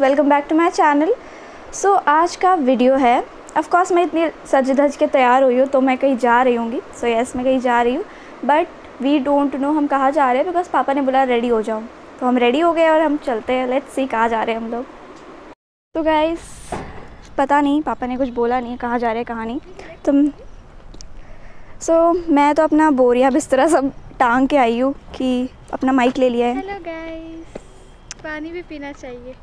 Welcome back to my channel so आज का video है. ऑफ़ कोर्स मैं इतनी सज धज के तैयार हुई हूँ तो मैं कहीं जा रही हूँगी. सो यस मैं कहीं जा रही हूँ. बट वी डोंट नो हम कहाँ जा रहे हैं बिकॉज़ पापा ने बोला रेडी हो जाओ. तो हम रेडी हो गए और हम चलते हैं. लेट्स सी कहाँ जा रहे हैं हम लोग. तो गाइस पता नहीं पापा ने कुछ बोला नहीं कहाँ जा रहे हैं कहाँ नहीं. तुम सो so, मैं तो अपना बोरिया बिस्तरा सब टांग के आई हूँ कि अपना माइक ले लिया है. पानी भी पीना चाहिए.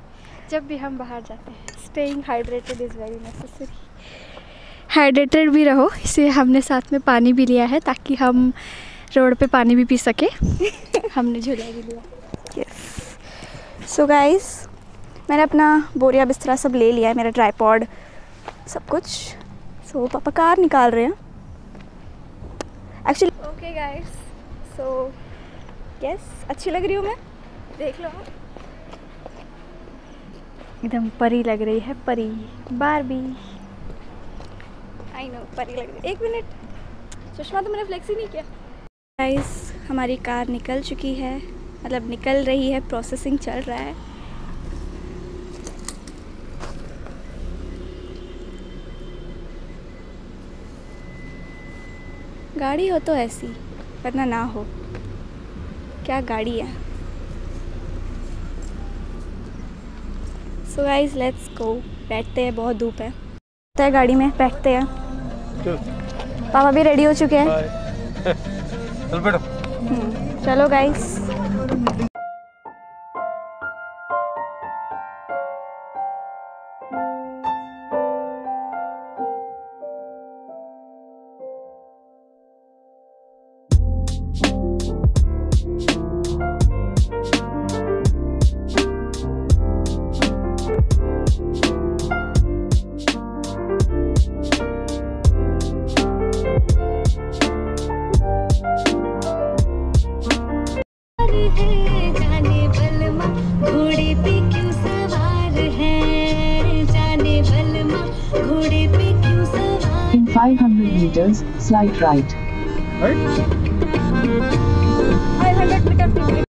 जब भी हम बाहर जाते हैं staying hydrated is very necessary hydrated भी रहो इसलिए हमने साथ में पानी भी लिया है ताकि हम रोड पे पानी भी पी सके। हमने झूला भी लिया। यस सो गाइस मैंने अपना बोरिया बिस्तरा सब ले लिया है मेरा ट्राईपॉड सब कुछ। सो so, पापा कार निकाल रहे हैं। Actually okay guys so yes अच्छी लग रही हूँ मैं। देख लो। एकदम परी लग रही है परी। बारबी। आई नो परी लग रही है। एक मिनट। सुषमा तो मैंने फ्लेक्स ही नहीं किया? गाइस हमारी कार निकल चुकी है। मतलब निकल रही है प्रोसेसिंग चल रहा है। गाड़ी हो तो ऐसी वरना ना हो। क्या गाड़ी है? सो गाइज़ लेट्स गो बैठते हैं बहुत धूप है। है गाड़ी में बैठते हैं। पापा भी रेडी हो चुके हैं। चल हम्म, चलो guys 500 meters, slight right. Right? 500 meters.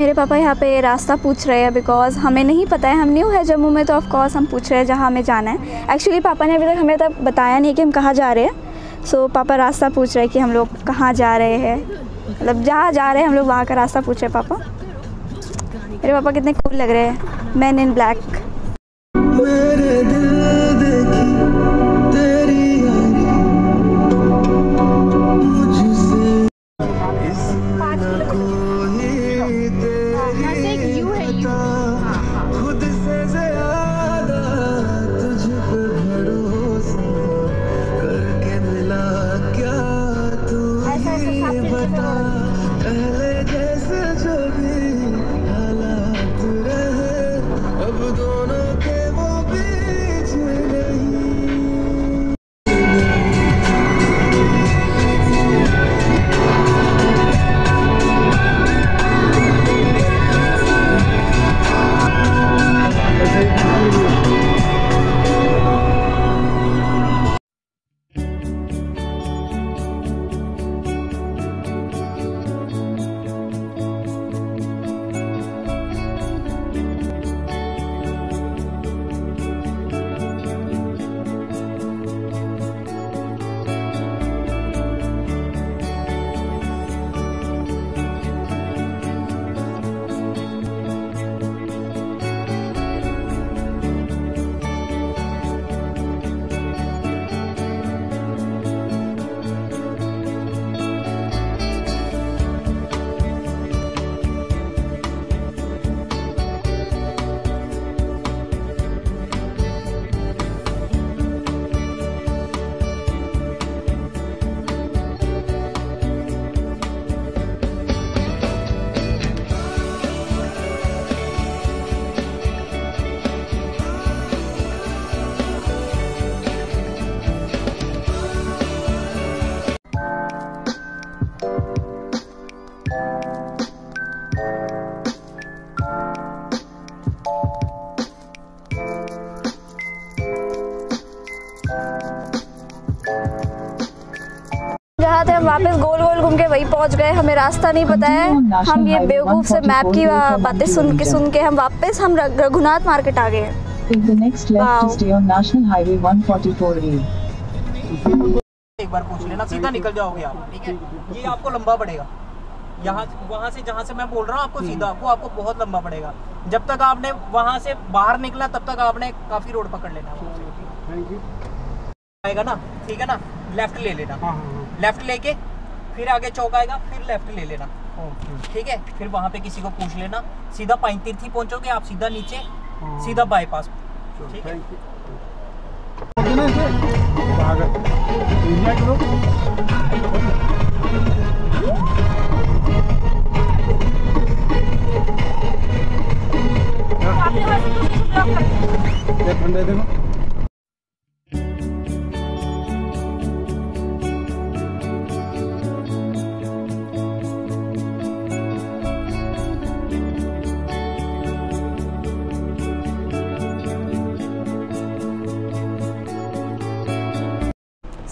मेरे पापा यहाँ पे रास्ता पूछ रहे हैं बिकॉज़ हमें नहीं पता है। हम न्यू है जम्मू में तो ऑफ़ कोर्स हम पूछ रहे हैं जहाँ हमें जाना है। एक्चुअली पापा ने अभी तक हमें तक बताया नहीं कि हम कहाँ जा रहे हैं। सो so, पापा रास्ता पूछ रहे हैं कि हम लोग कहाँ जा रहे हैं। मतलब जहाँ जा रहे हैं हम लोग वहाँ का रास्ता पूछ रहे हैं पापा। मेरे पापा कितने कूल लग रहे हैं। मैन इन ब्लैक रहा था हम वापस गोल गोल घूम के वहीं पहुँच गए हमें रास्ता नहीं पता है। हम ये बेवकूफ़ से मैप की बातें सुन के सुन के हम वापस हम रघुनाथ मार्केट आ गए हैं। Take the next left Wow. to stay on National Highway 144A. एक बार पूछ लेना सीधा निकल जाओगे आप ठीक है? ये आपको लंबा पड़ेगा। यहाँ वहाँ से जहाँ से मैं बोल रहा हूँ आपको सीधा वो आपको बहुत लंबा पड़ेगा। जब तक आपने वहाँ से बाहर निकला तब तक आपने काफ़ी रोड पकड़ लेना है। आएगा ना? ठीक है ना? लेफ़्ट ले लेना। लेफ़्ट लेके फिर आगे चौक आएगा फिर लेफ़्ट ले लेना। ठीक है? फिर वहाँ पे किसी को पूछ लेना। सीधा पाइन तीर्थी पहुंचोगे आप सीधा नीचे सीधा बाईपास ठीक है?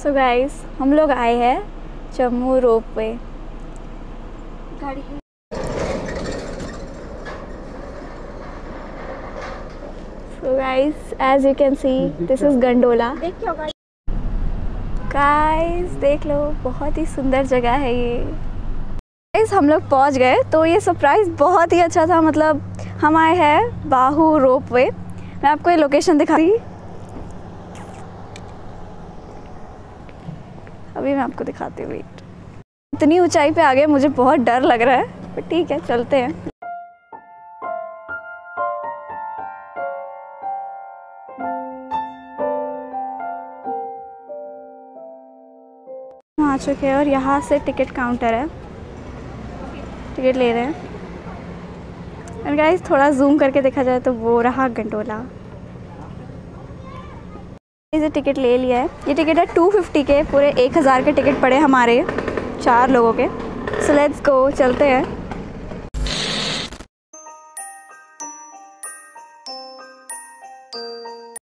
सो so गाइस हम लोग आए हैं जम्मू रोप वे। गाड़ी so guys as you can see this is gondola देख गाइस देख लो, बहुत ही सुंदर जगह है ये। गाइस हम लोग पहुँच गए तो ये सरप्राइज़ बहुत ही अच्छा था मतलब हम आए हैं बाहू रोप वे। मैं आपको ये लोकेशन दिखाती। अभी मैं आपको दिखाती हूँ वेट इतनी ऊंचाई पे आ गए मुझे बहुत डर लग रहा है पर ठीक है, चलते हैं. आ चुके हैं और यहाँ से टिकट काउंटर है. टिकट ले रहे हैं. एंड गाइस थोड़ा जूम करके देखा जाए तो वो रहा गंडोला. इसे टिकट ले लिया है। ये टिकट है टू फिफ्टी के, पूरे एक हज़ार के टिकट पड़े हमारे चार लोगों के। सो लेट्स गो चलते हैं।